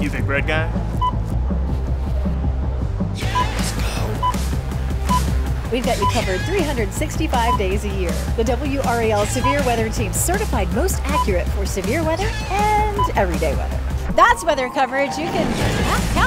You big red guy? We've got you covered 365 days a year. The WRAL Severe Weather Team certified most accurate for severe weather and everyday weather. That's weather coverage you can